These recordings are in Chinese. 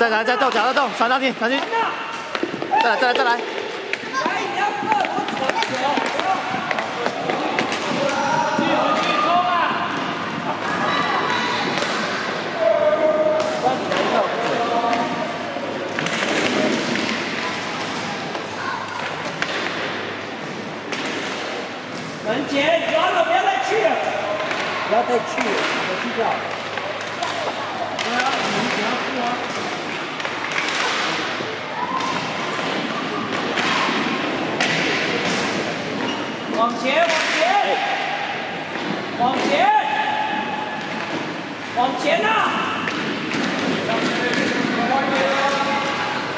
再来再动，脚再动，传上去，传进去，再来再来再来。门前，抓了，不要再去，不要再去，再去掉。对啊，你只要付啊。往前，往前，往前，往前呐！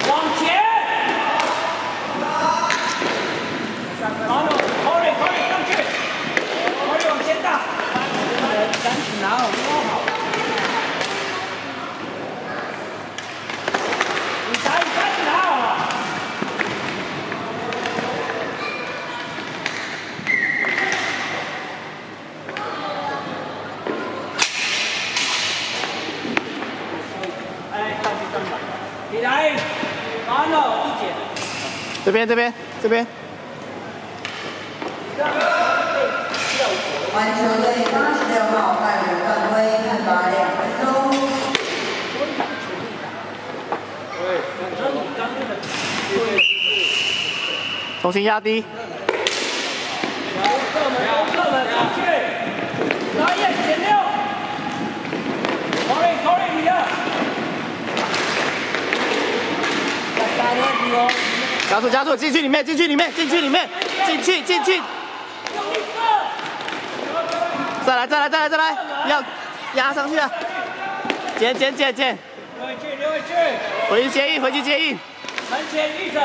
往前！好了，Corey Corey 上去，Corey 往前打，三十拿好，摸好。你打你赶紧打好了。哎，上去上吧，起来，完了，一姐。这边这边这边，环球队八十六号犯人犯规，判罚两分钟。重新压低，射门，射门上去，拿叶减六。Corey Corey 你的，加速加速，进去里面进去里面进去里面进去进去。再来再来再来再来，要压上去啊！减减减减，刘伟俊，刘伟俊，回去接应回去接应，门前玉成，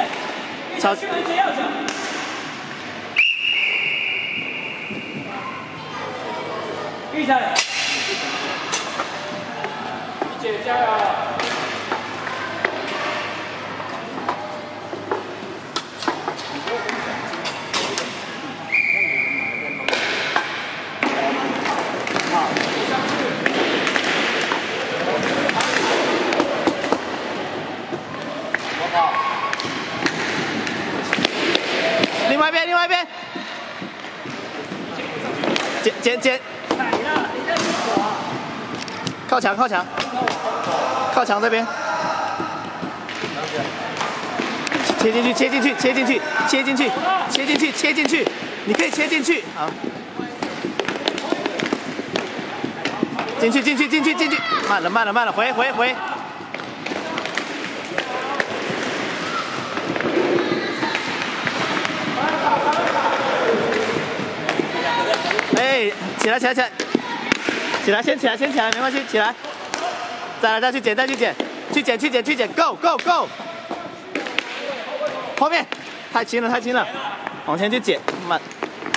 玉超成去门前要球。玉成，玉姐加油！另外一边另外一边，减减减，踩了，你在你手啊！靠墙靠墙，靠墙这边，切进去切进去切进去切进去切进去切进去，你可以切进去，好。进去进去进去进去，慢了慢了慢了，回回回。哎，起来起来起来，起来先起来先起来没关系，起来，再来再去捡再去捡，去捡去捡去捡，Go Go Go，后面太轻了太轻了，往前去捡，慢，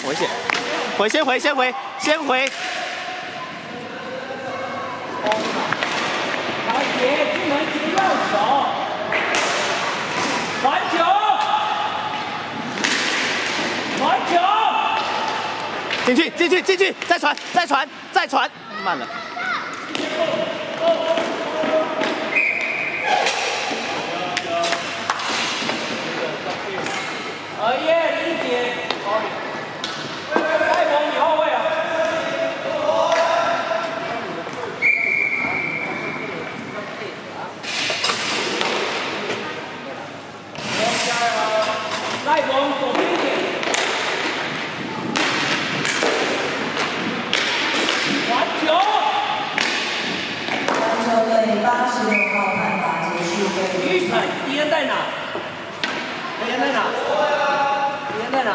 回捡，回先回先回先回，铁进门前要球，传球，传球，进去进去进去，再传再传再传，慢了，荷叶一姐，戴蒙你后卫啊。赖蒙左边一点，传球，环球队八十六号判罚结束，被玉成，敌人在哪？敌人在哪？敌人在哪？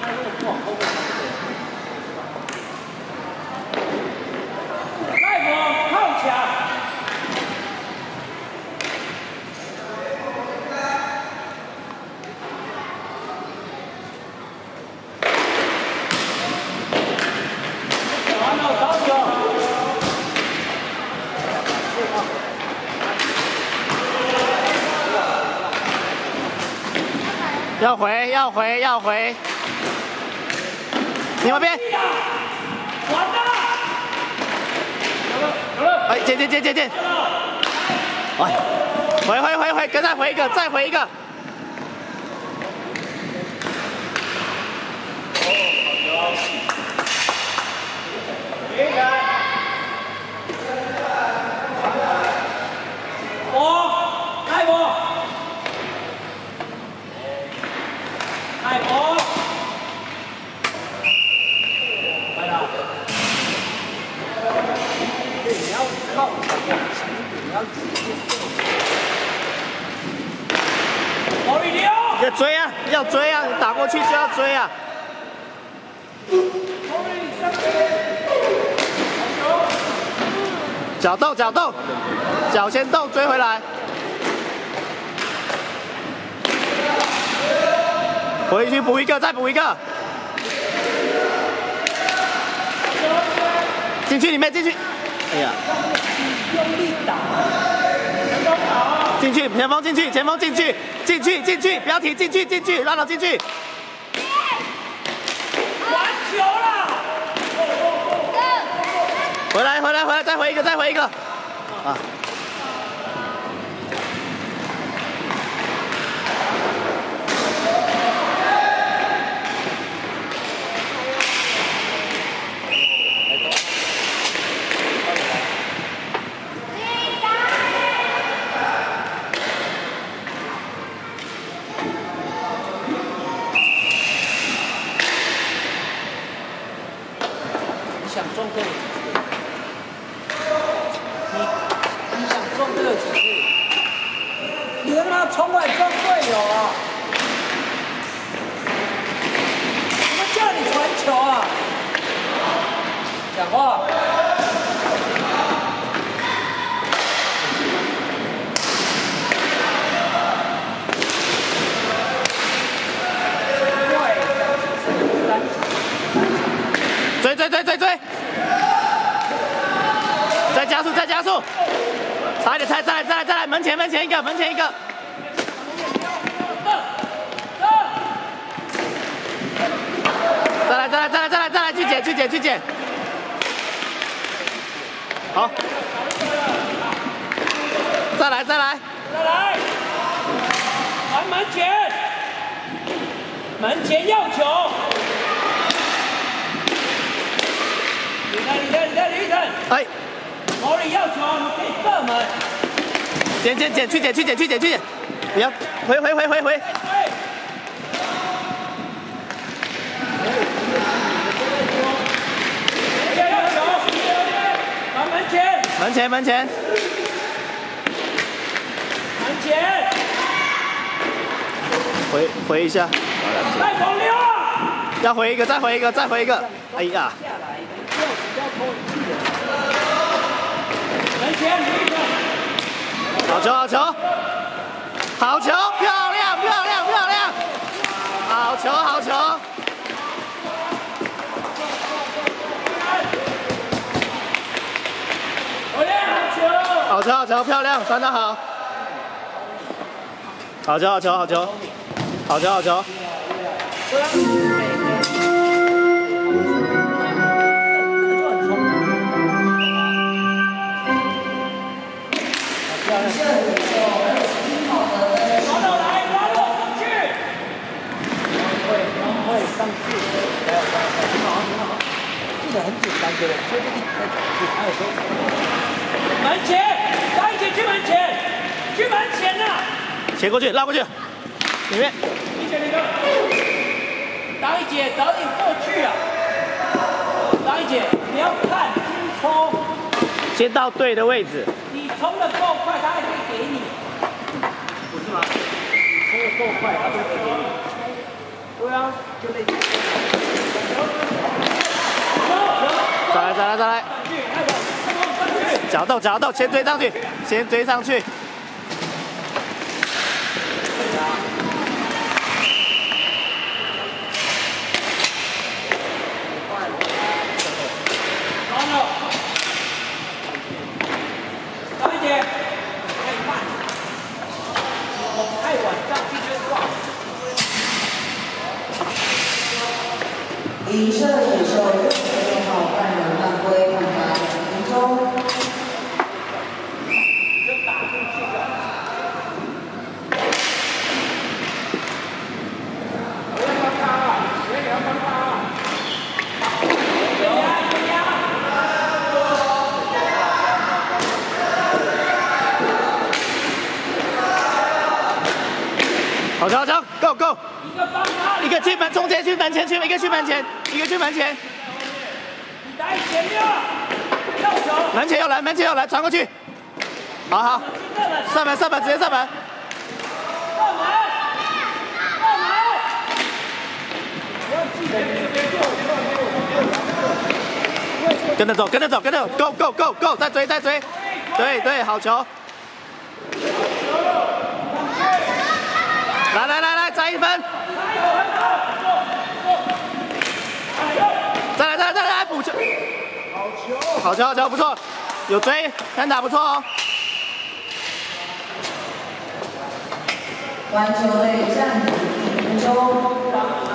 那如果不往后面，赖蒙靠墙。完了，找球。要回，要回，要回。你们别。完了。哎，接接接接接。哎，回回回回，再回一个，再回一个。波，开波，开波，来了。你要靠往前，你要直接毛里牛，要追啊，要追啊，打过去就要追啊。脚动，脚先动，追回来。回去补一个，再补一个。进去里面，进去。哎呀，用力打。进去，前锋进去，前锋进去，进去，进去，不要停，进去，进去，让他进去。完球了。回来，回来，回来，再回一个，再回一个。啊。你想中这个几次？你你想中这个几次？你他妈从来撞队友啊！怎么叫你传球啊？讲话。追追追追追！再加速，再加速！差一点，再再来，再来，再来！门前，门前一个，门前一个！再来，再来，再来，再来，再来！去捡，去捡，去捡！好，再来，再来！再来，传门前，门前要球。李腾，李腾，李腾，李腾，哎，毛里要球，你可以射门。捡捡捡，去捡，去捡，去捡，去捡！不要，回回回回回！对。前要球，传门前，门前，门前！回回一下，太狂溜了。要回一个，再回一个，再回一个！哎呀。门前，好球，好球，好球，漂亮，漂亮，漂亮！好球，好球。好球，好球，漂亮，传得好！好球，好球，好球，好球，好球！传到来，拉我上去。会上去，来来来，很好很好，这个很简单的，所以这个在转速，还有时候门前，大一姐去门前，去门前呐、切过去，拉过去，里面。一姐你的，大一姐早点过去啊。大一姐，你要看精冲，先到对的位置。你冲的够快，他还可以给你。不是吗？你冲的够快，他就会给你。对啊，就类似。再来，再来，再来！上去，那个，上去。脚动，脚动，先追上去，先追上去。完了。大一姐，太慢。我太晚上去就挂。李社野兽六十六号犯人犯规，判罚两分钟。就打进去的。不要帮他啊！别你要帮他啊！有呀有呀。好球好球，Go Go！一个帮他，一个一个去门前去，一个去门前，一个去门前，你来前面，要球，门前有来，门前有来，传过去。好好，上门上门直接上门，射门，射门。跟着走跟着走跟着走，Go Go Go Go！再追再追，对对，好球！来来来来，再一分！再来再好球！好球好球不错，有追，单打不错哦。环球队暂停一分钟。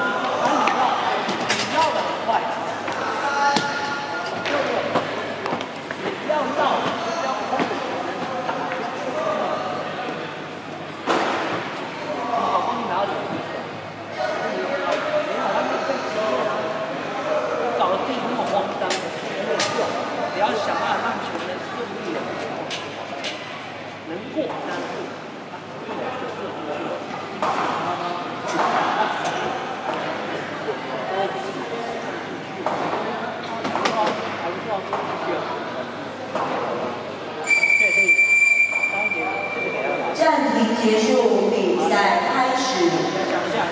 结束比赛，开始。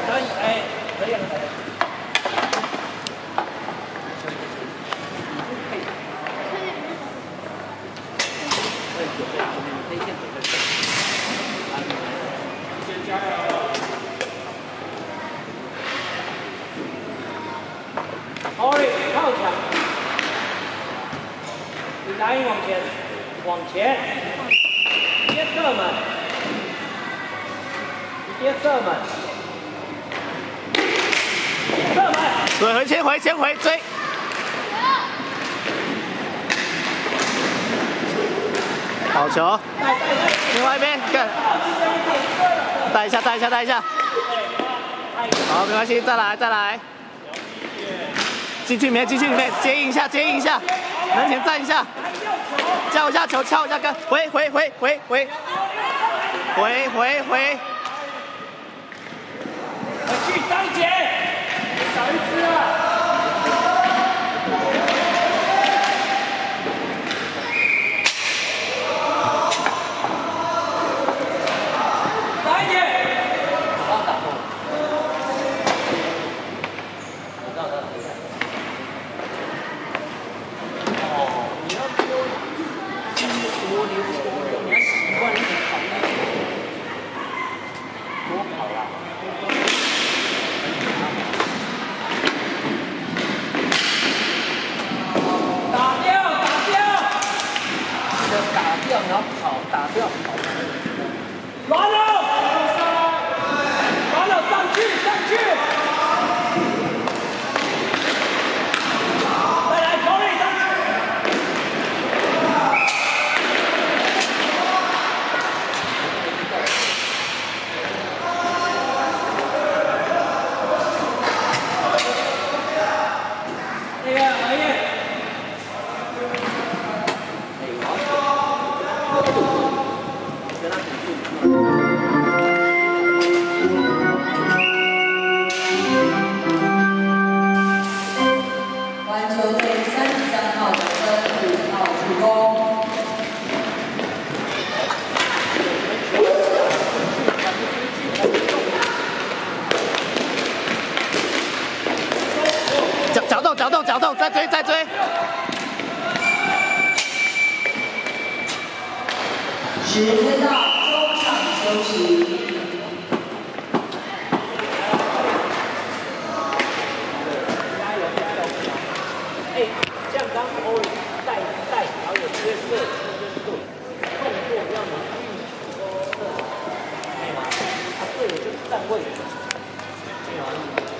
可以，可以了。好嘞，靠墙。你答应往前，往前。射门！射门！对回，先回，先回，追！好球！另外一边干！带一下，带一下，带一下！好，没关系，再来，再来！进去里面，进去里面，接应一下，接应一下，门前站一下，敲一下球，敲一下杆，回回回回回，回回回。张杰，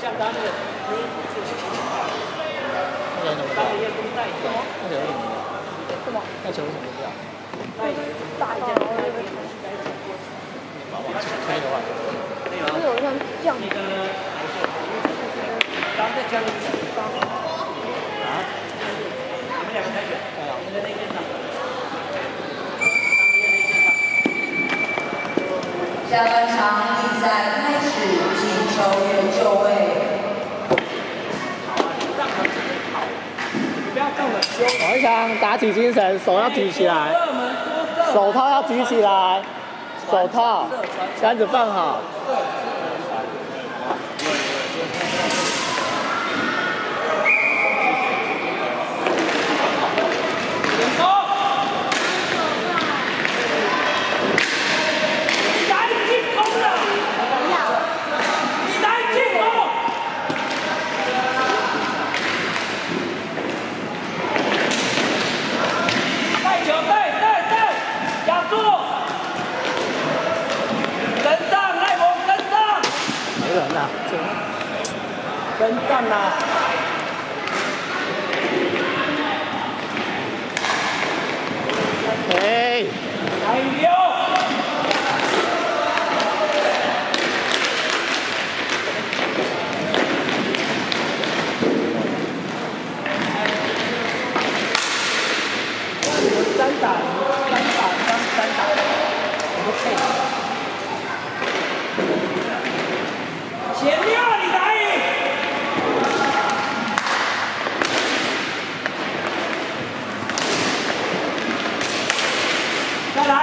像当地的衣服就是挺好的，当地一些绷带也好。那条什么？那条是什么料？那大一件，然后那个城市白色。开的话，就有像酱。你的蓝色，因为这是当地的。啊？你们两个开始。哎呀，那个那个呢？下半场比赛开始。王一枪打起精神，手要举起来，手套要举起来，手套，杆子放好。点攻！你来进攻了！你来进攻！带球，带带带，压住！跟上，赖博跟上，没人啊，跟上啦！哎，加油！单打，单打，单单打，我都配。前面你来！再来！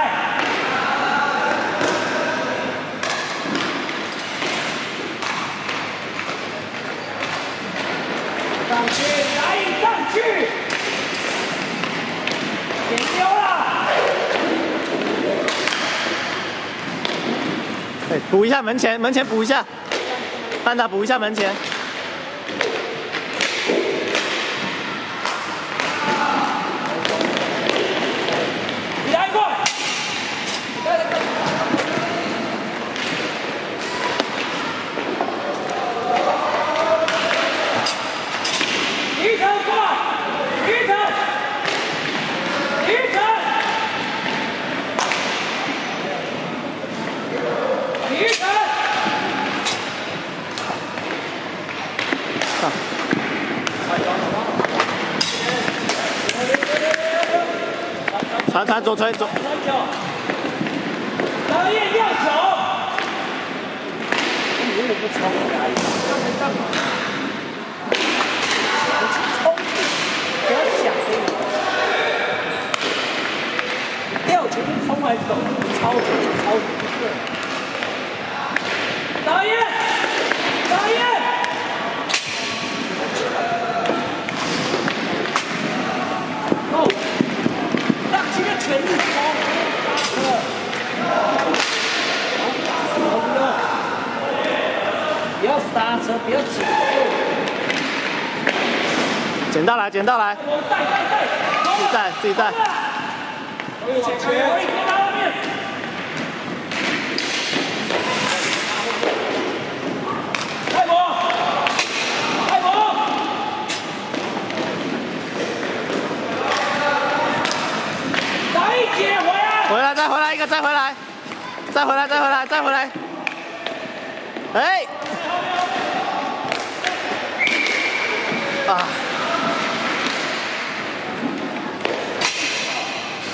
上去，来上去！点丢了！哎，补一下门前，门前补一下，帮他补一下门前。你来过！于晨过来，于晨，于晨，于晨，上，传传左传左，传球，导演要球。你如果不冲，压力刚才干嘛？冲，不要想这个。吊球是冲还是走？超一超就是。导演，全力冲，不要刹车，不要紧凑。捡到来，捡到来，自己带自己带。前拳，我给他后面。泰博，泰博，来一节回来。回来，再回来一个，再回来，再回来，再回来，再回来。哎，啊，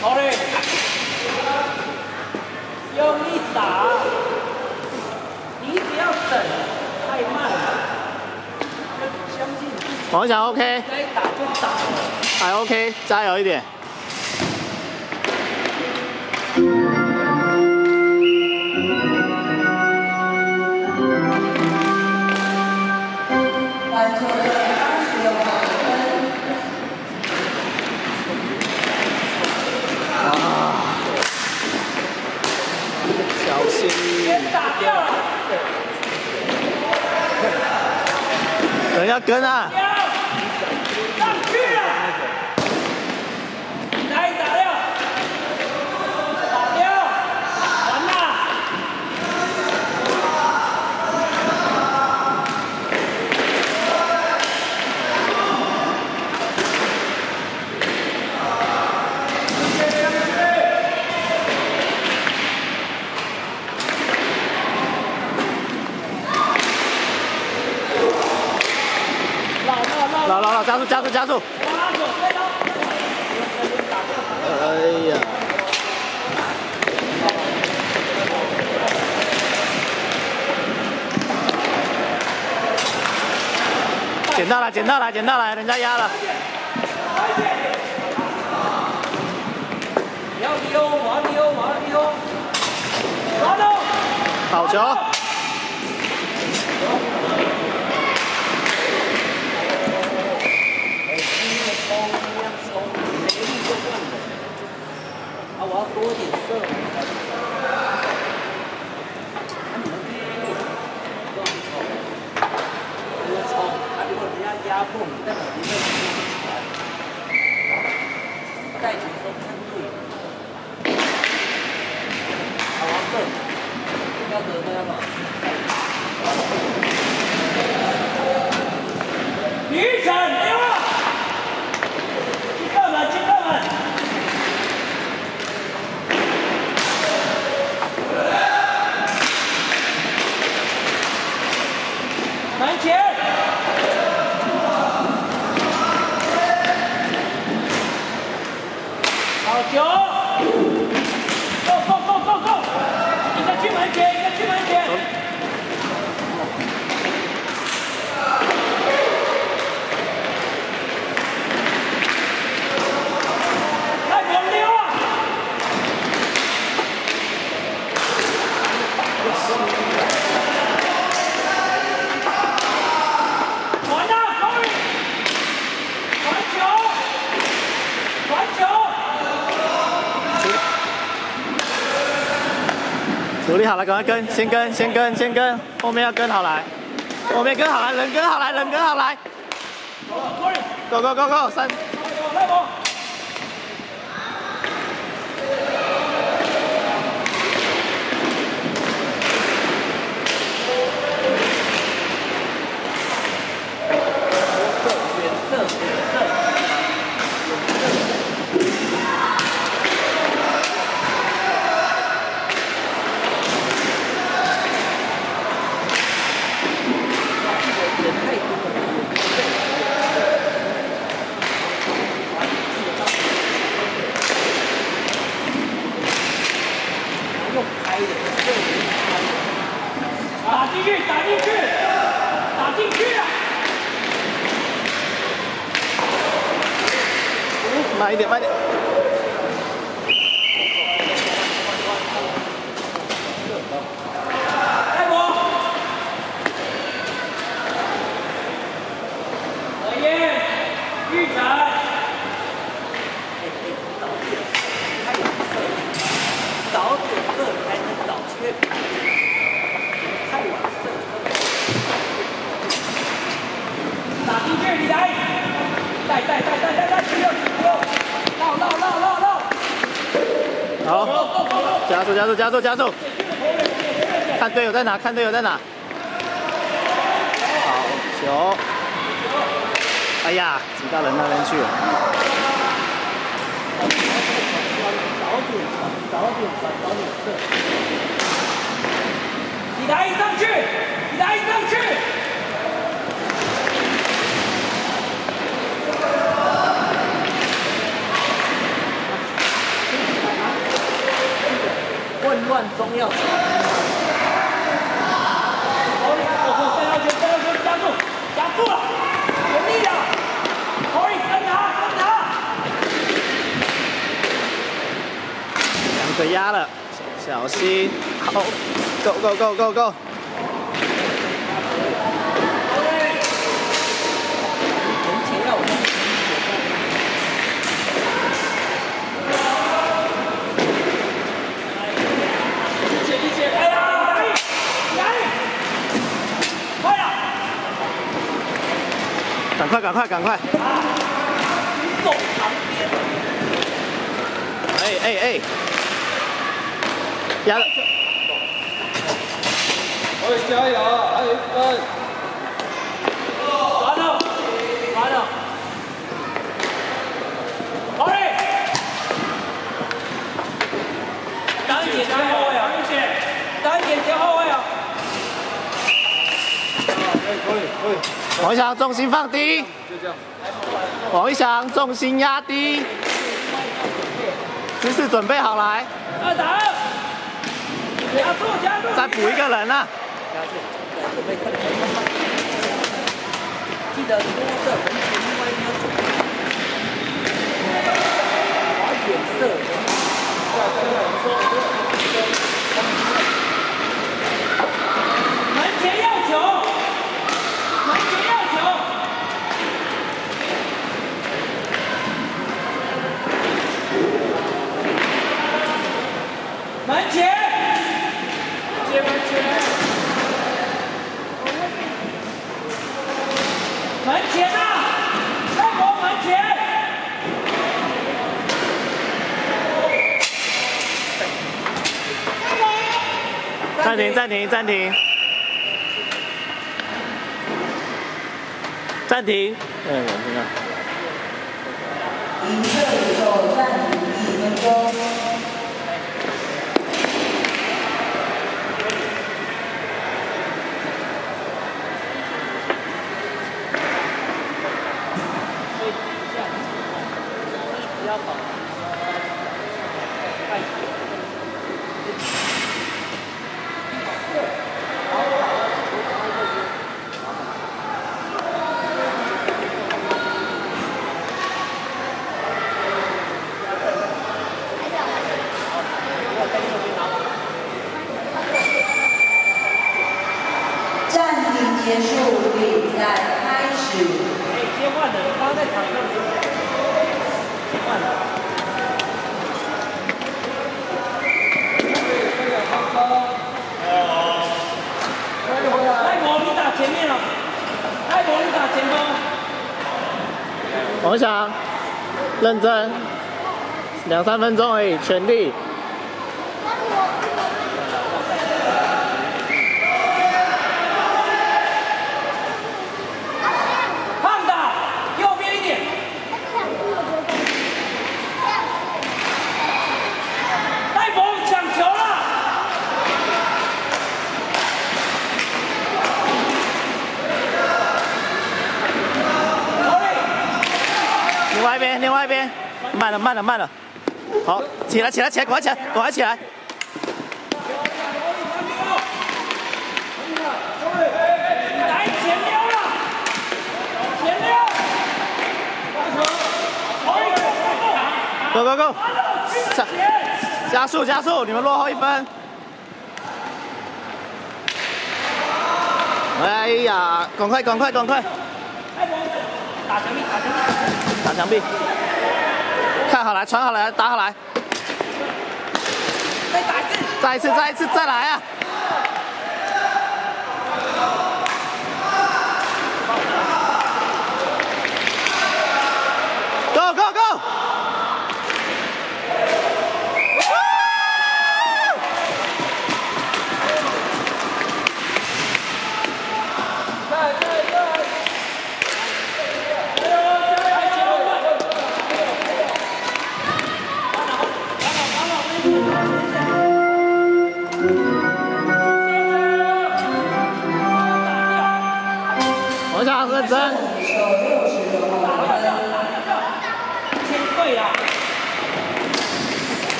好嘞，用力打，你只要等，太慢了。要相信，王翔 OK，该打就打。还 OK，加油一点。要跟啊。掉，上去了，来打掉，打掉，完了。走！哎呀！捡到了，捡到了，捡到了，人家压了。好球！啊，我要多点色。多冲，啊，如果人家压迫你，代表你没有起来。带球时候看对。啊，我色，要得分了。女神，哎呀！进门，进门。门前。好球！Go go go go go！一个去门前，一个去门前。太猛溜啊！传啊，高宇！传球！传球！处理好了，赶快跟，先跟，先跟，先跟，后面要跟好来，后面跟好来，人跟好来，人跟好来，Go Go Go Go，三，来我！远射，远射，人太多了。用开的，打进去，打进去，打进去啊！慢一点，慢一点。开火！何燕，玉展。早点射才能早缺，太晚射。打进去，你来，带带带带带带，去六六，绕绕绕绕绕。好，加加速，看队友在哪，看队友在哪。好球！哎呀，挤到人那边去了。早点传，早点传，早点射。你来上去，你来上去。混乱中要传。好，我说再要球，再要球，加速，加速了，有力量。可以跟他，跟他。两腿压了，小心。好，Go Go Go Go Go！人前要有理解理解，哎呀，来来，快了，赶快赶快赶快！哎哎哎！压了，喂，加油，还有一分。完了，完了，好嘞，当一点接后卫啊，当一点接后卫啊，可以可以可以，黄翔重心放低。就这样。王一翔重心压低，姿势准备好来。二打二，加速加速。再补一个人啊！记得多的红前另外一边走。把远射。门前要球，门前要球。门前，接门前，门前啊，在我门前。暂停，暂停，暂停，嗯，我听到。一射宇宙暂停一分钟。不要跑。暂停结束，比赛开始。哎，接换的，刚刚在场上接换的。泰国，你打前面了。泰国，你打前锋。王翔，认真，两三分钟而已，全力。胖打，右边一点。戴博抢球了。另外一边，另外一边，慢了，慢了，慢了。好，起来，起来，起来，赶快起来，赶快起来。来前撩了，前撩。Go go go！加速加速，你们落后一分。哎呀，赶快赶快赶快！打墙壁，打墙壁。打墙壁。好来，传好来，打好来。再打一次。再一次，再一次，再来啊！Go go go！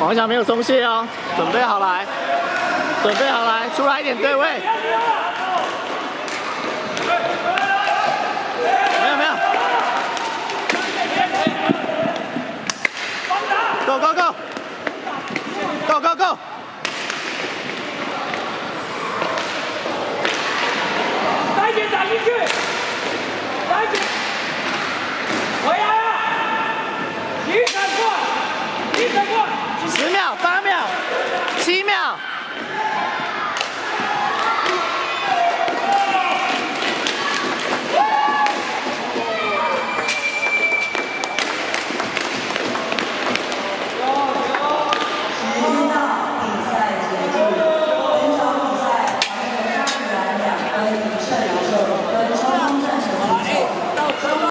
王翔没有松懈哦，准备好来，准备好来，出来一点对位。没有没有。Go go go。Go go go。来一点打进去，来一点，回来啊！你赶快，你赶快！十